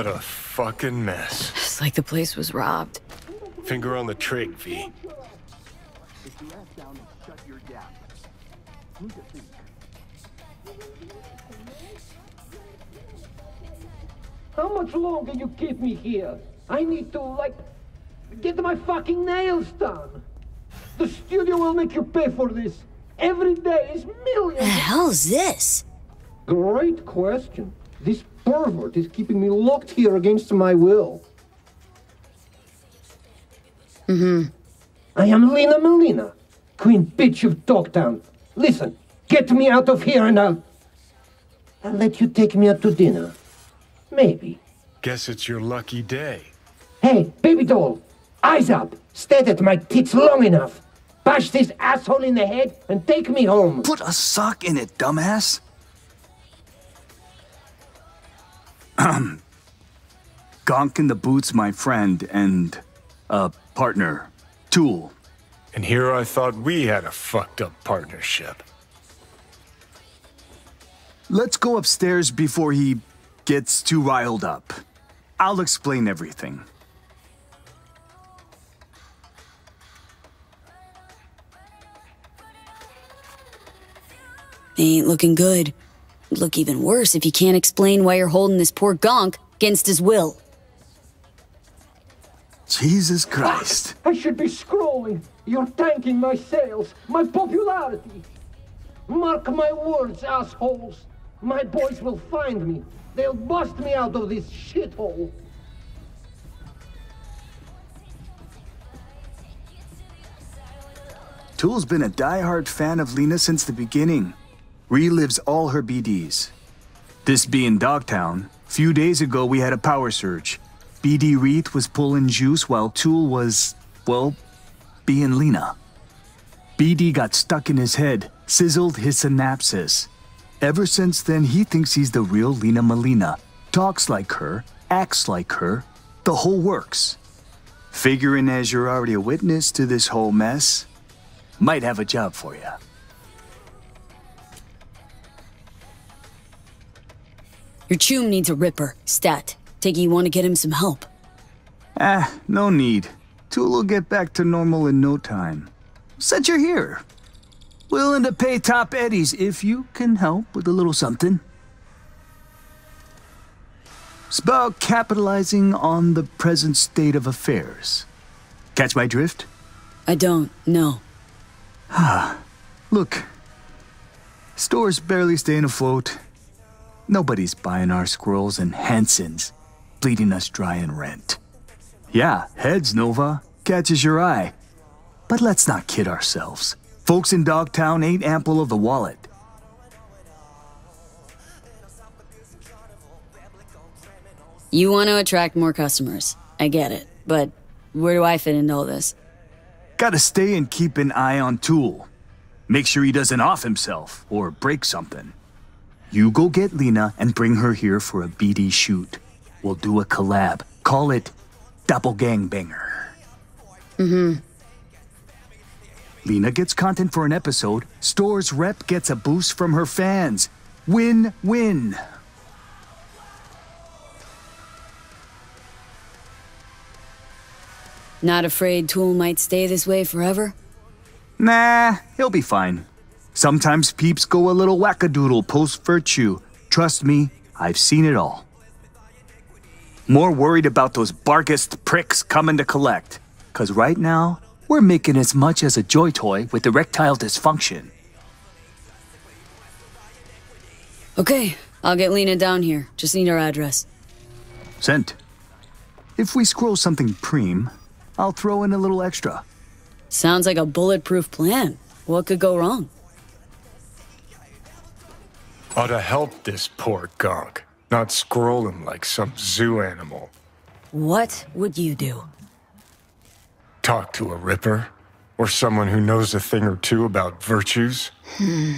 What a fucking mess. It's like the place was robbed. Finger on the trig, V. How much longer you keep me here? I need to, like, get my fucking nails done. The studio will make you pay for this. Every day is millions. The millions. hell's this? Great question. This pervert is keeping me locked here against my will. Mm-hmm. I am Lina Malina, Queen Bitch of Dogtown. Listen, get me out of here and I'll... I'll let you take me out to dinner. Maybe. Guess it's your lucky day. Hey, baby doll, eyes up. Stare at my tits long enough. Bash this asshole in the head and take me home. Put a sock in it, dumbass. Gonk in the Boots, my friend and uh, partner, Tool. And here I thought we had a fucked up partnership. Let's go upstairs before he gets too riled up. I'll explain everything. Ain't looking good. Look even worse if you can't explain why you're holding this poor gonk against his will. Jesus Christ. I should be scrolling. You're tanking my sales, my popularity. Mark my words, assholes. My boys will find me. They'll bust me out of this shithole. Tool's been a die-hard fan of Lina since the beginning. Relives all her BDs. This being Dogtown, few days ago we had a power surge. BD Wreath was pulling juice while Tool was, well, being Lina. BD got stuck in his head, sizzled his synapses. Ever since then, he thinks he's the real Lina Malina. Talks like her, acts like her, the whole works. Figuring as you're already a witness to this whole mess, might have a job for you. Your choom needs a ripper. Stat. Take you want to get him some help. Ah, no need. Tool will get back to normal in no time. Said you're here. Willing to pay top eddies if you can help with a little something. It's about capitalizing on the present state of affairs. Catch my drift? I don't, no. Look, store's barely staying afloat. Nobody's buying our squirrels and Hansen's, bleeding us dry in rent. Yeah, heads, Nova, catches your eye. But let's not kid ourselves. Folks in Dogtown ain't ample of the wallet. You want to attract more customers. I get it. But where do I fit into all this? Gotta stay and keep an eye on Tool. Make sure he doesn't off himself or break something. You go get Lina and bring her here for a BD shoot. We'll do a collab. Call it Doppelgangbanger. Mm-hmm. Lina gets content for an episode. Store's rep gets a boost from her fans. Win-win. Not afraid Tool might stay this way forever? Nah, he'll be fine. Sometimes peeps go a little wackadoodle post virtue. Trust me, I've seen it all. More worried about those Barghest pricks coming to collect. Cause right now, we're making as much as a joy toy with erectile dysfunction. Okay, I'll get Lina down here. Just need her address. Sent. If we scroll something preem, I'll throw in a little extra. Sounds like a bulletproof plan. What could go wrong? Ought to help this poor gonk, not scroll him like some zoo animal. What would you do? Talk to a ripper? Or someone who knows a thing or two about virtues? No.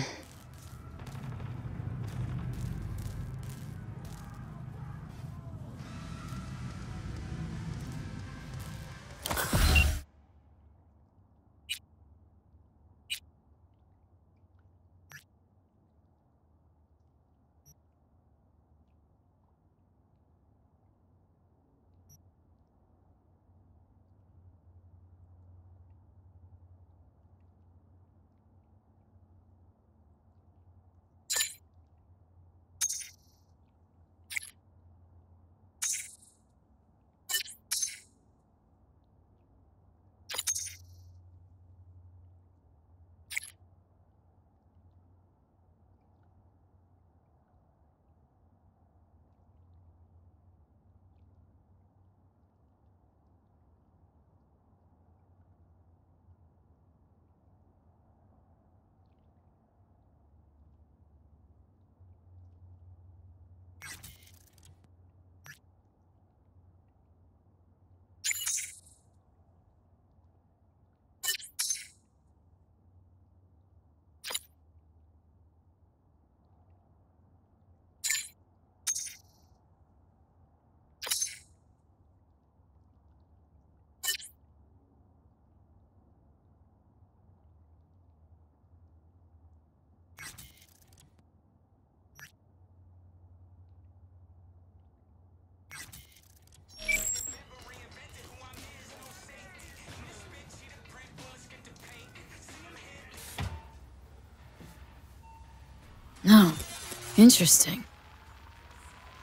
Interesting.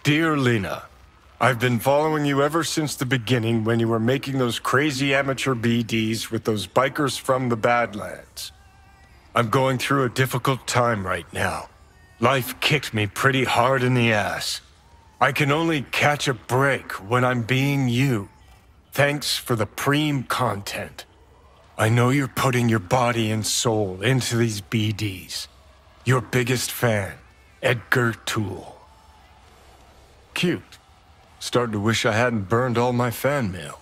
Dear Lina, I've been following you ever since the beginning when you were making those crazy amateur BDs with those bikers from the Badlands. I'm going through a difficult time right now. Life kicked me pretty hard in the ass. I can only catch a break when I'm being you. Thanks for the preem content. I know you're putting your body and soul into these BDs. Your biggest fan, Edgar Toole. Cute. Starting to wish I hadn't burned all my fan mail.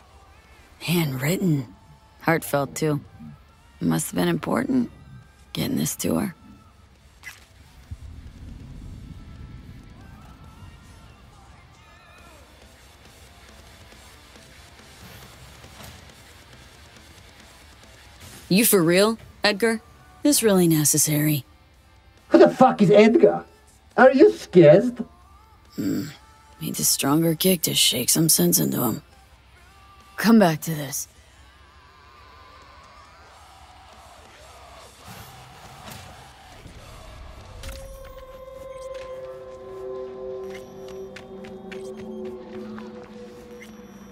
Handwritten. Heartfelt, too. Must have been important, getting this to her. You for real, Edgar? This really necessary? Who the fuck is Edgar? Are you scared? Hmm. Needs a stronger kick to shake some sense into him. Come back to this.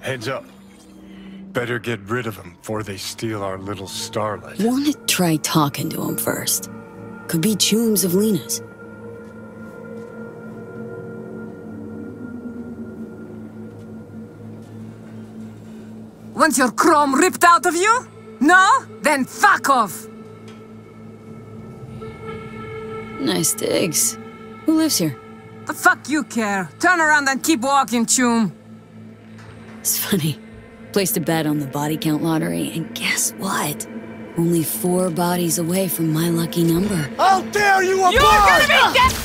Heads up. Better get rid of them before they steal our little starlet. Wanna try talking to him first. Could be Chooms of Lina's. Want your chrome ripped out of you? No? Then fuck off! Nice digs. Who lives here? The fuck you care? Turn around and keep walking, Choom. It's funny. Placed a bet on the body count lottery, and guess what? Only four bodies away from my lucky number. How dare you You're gonna be dead!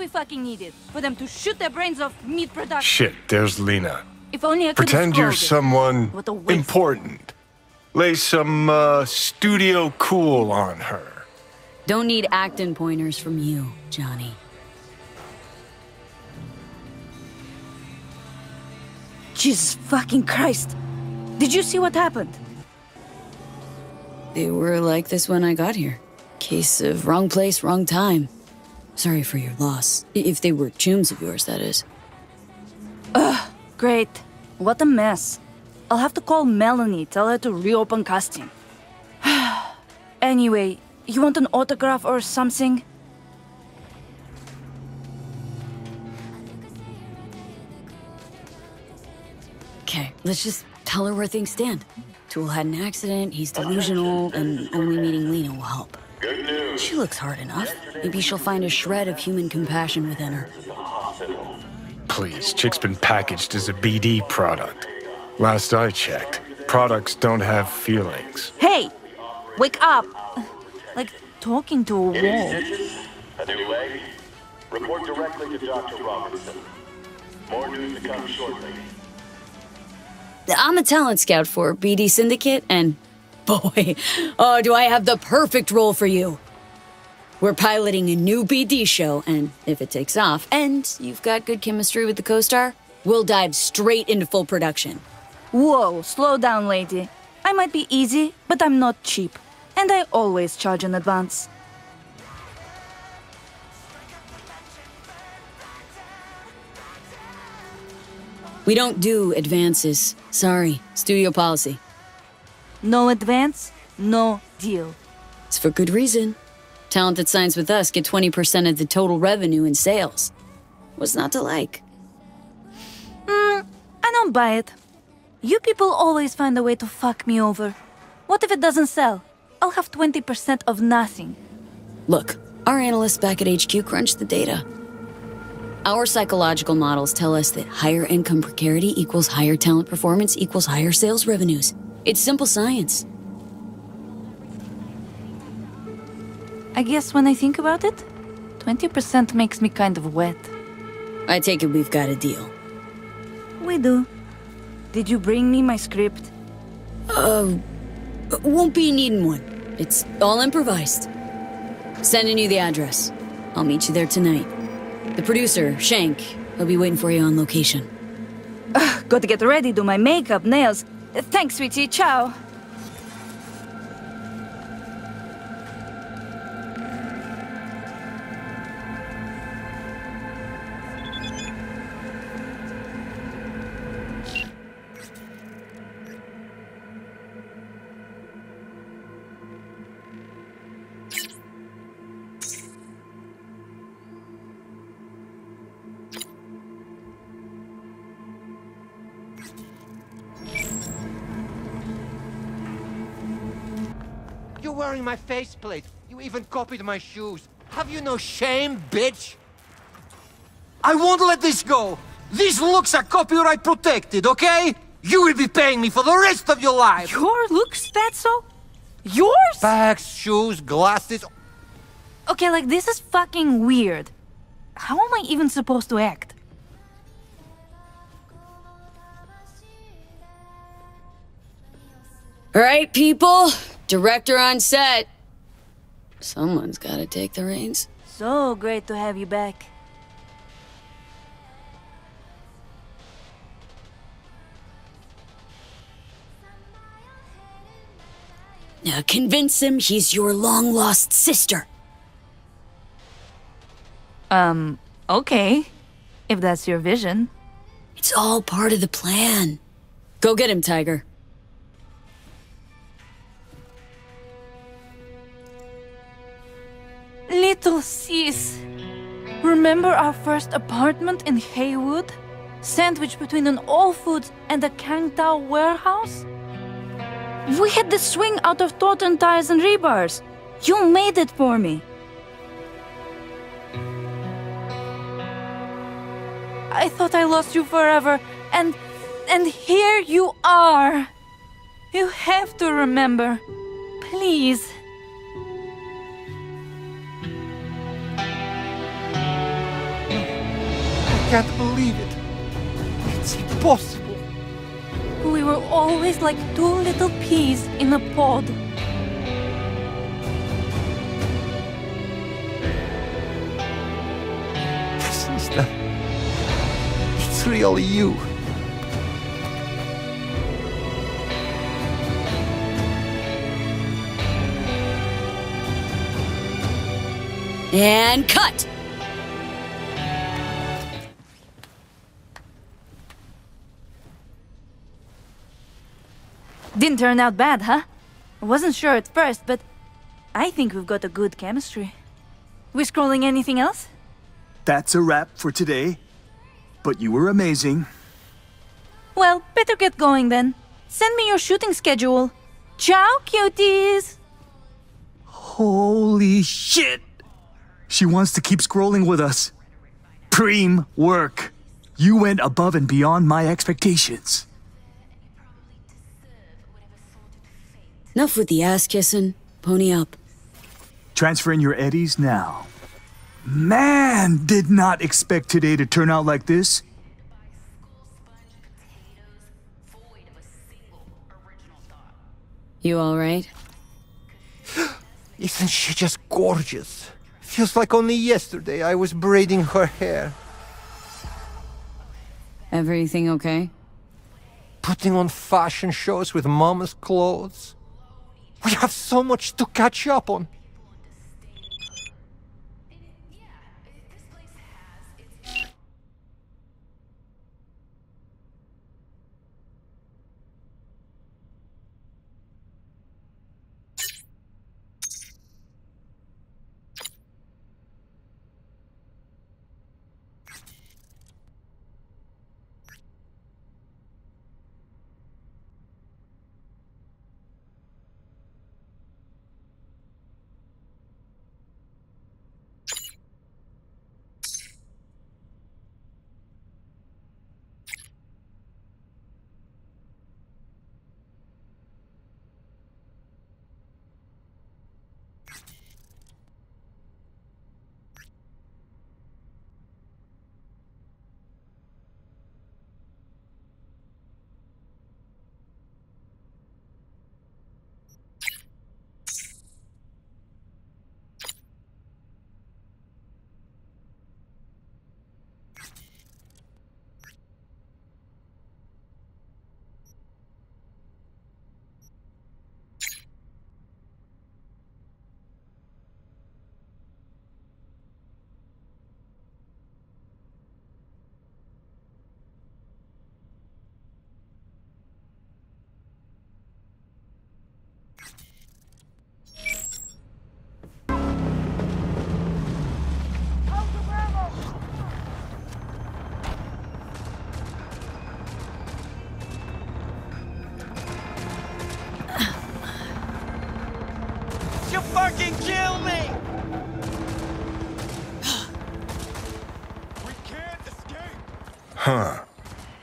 We fucking needed. For them to shoot their brains off meat production. Shit, there's Lina. If only I could Pretend you're someone What a waste. important. Lay some, uh, studio cool on her. Don't need acting pointers from you, Johnny. Jesus fucking Christ! Did you see what happened? They were like this when I got here. Case of wrong place, wrong time. Sorry for your loss. If they were tombs of yours, that is. Ugh, great. What a mess. I'll have to call Melanie, tell her to reopen casting. anyway, you want an autograph or something? Okay, let's just tell her where things stand. Tool had an accident, he's delusional, and only meeting Lina will help. Good news. She looks hard enough. Maybe she'll find a shred of human compassion within her. please. Chick's been packaged as a BD product. Last I checked, products don't have feelings. Hey! Wake up! Like talking to a wall. A new leg? Report directly to Dr. Robinson. More news to come shortly. I'm a talent scout for BD Syndicate, and boy, oh, do I have the perfect role for you. We're piloting a new BD show, and if it takes off, and you've got good chemistry with the co star, we'll dive straight into full production. Whoa, slow down, lady. I might be easy, but I'm not cheap. And I always charge in advance. We don't do advances. Sorry, studio policy. No advance, no deal. It's for good reason. Talent that signs with us get 20% of the total revenue in sales. What's not to like? Mm, I don't buy it. You people always find a way to fuck me over. What if it doesn't sell? I'll have 20% of nothing. Look, our analysts back at HQ crunch the data. Our psychological models tell us that higher income precarity equals higher talent performance equals higher sales revenues. It's simple science. I guess when I think about it, 20% makes me kind of wet. I take it we've got a deal. We do. Did you bring me my script? Uh, won't be needing one. It's all improvised. Sending you the address. I'll meet you there tonight. The producer, Shank, he'll be waiting for you on location. Ugh, got to get ready, do my makeup, nails. Thanks, sweetie. Ciao. Wearing my faceplate. You even copied my shoes. Have you no shame, bitch? I won't let this go. These looks are copyright protected, okay? You will be paying me for the rest of your life. Your looks, Fatso? Yours? Bags, shoes, glasses. Okay, like this is fucking weird. How am I even supposed to act? All right, people. Director on set. Someone's gotta take the reins. So great to have you back. Now convince him he's your long lost sister. Um, okay. If that's your vision. It's all part of the plan. Go get him, Tiger. Little sis. Remember our first apartment in Heywood? Sandwiched between an All Foods and a Kangtao warehouse? We had the swing out of Thornton tires and rebars. You made it for me. I thought I lost you forever, and and here you are. You have to remember. Please. Can't believe it. It's impossible. We were always like two little peas in a pod. Sister, it's really you. And cut! Didn't turn out bad, huh? I wasn't sure at first, but I think we've got a good chemistry. We scrolling anything else? That's a wrap for today. But you were amazing. Well, better get going then. Send me your shooting schedule. Ciao, cuties! Holy shit! She wants to keep scrolling with us. Preem work. You went above and beyond my expectations. Enough with the ass kissing. Pony up. Transferring your eddies now. Man, did not expect today to turn out like this. You alright? Isn't she just gorgeous? Feels like only yesterday I was braiding her hair. Everything okay? Putting on fashion shows with mama's clothes. We have so much to catch up on.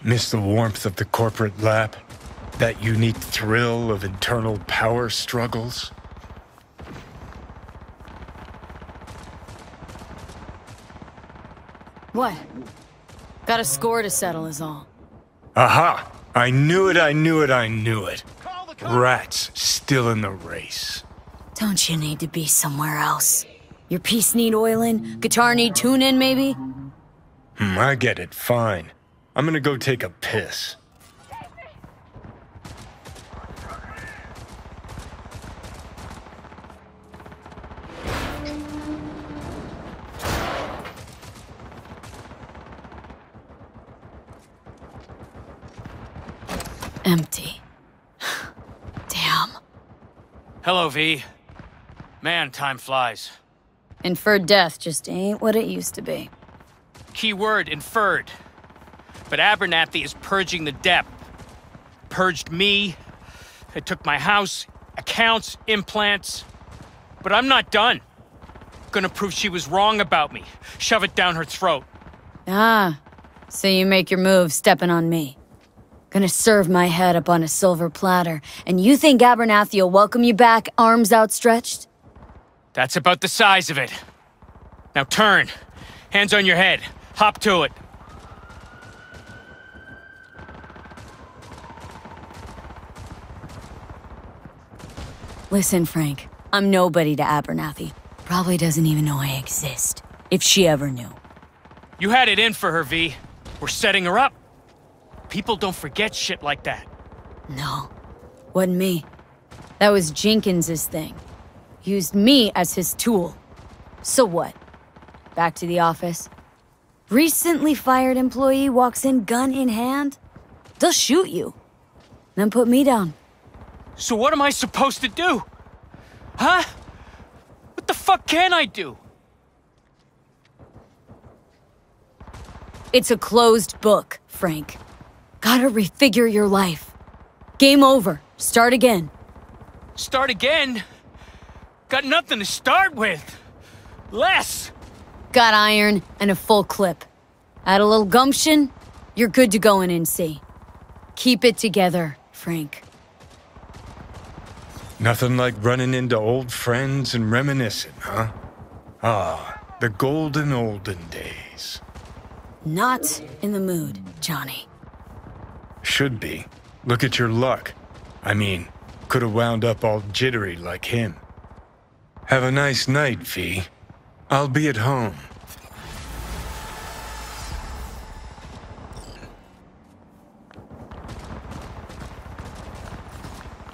Miss the warmth of the corporate lap? That unique thrill of internal power struggles? What? Got a score to settle is all. Aha! I knew it, I knew it, I knew it. Rats still in the race. Don't you need to be somewhere else? Your piece need oiling? Guitar need tuning, maybe? Hmm, I get it, fine. I'm gonna go take a piss. Empty. Damn. Hello, V. Man, time flies. Inferred death just ain't what it used to be. Key word, inferred. But Abernathy is purging the depth. Purged me. It took my house, accounts, implants. But I'm not done. Gonna prove she was wrong about me. Shove it down her throat. Ah, so you make your move stepping on me. Gonna serve my head up on a silver platter, and you think Abernathy will welcome you back, arms outstretched? That's about the size of it. Now turn. Hands on your head. Hop to it. Listen, Frank, I'm nobody to Abernathy. Probably doesn't even know I exist. If she ever knew. You had it in for her, V. We're setting her up. People don't forget shit like that. No, wasn't me. That was Jenkins's thing. Used me as his tool. So what? Back to the office. Recently fired employee walks in gun in hand. They'll shoot you. Then put me down. So what am I supposed to do? Huh? What the fuck can I do? It's a closed book, Frank. Gotta refigure your life. Game over. Start again. Start again? Got nothing to start with. Less. Got iron and a full clip. Add a little gumption, You're good to go in NC. Keep it together, Frank. Nothing like running into old friends and reminiscing, huh? Ah, the golden olden days. Not in the mood, Johnny. Should be. Look at your luck. I mean, could have wound up all jittery like him. Have a nice night, V. I'll be at home.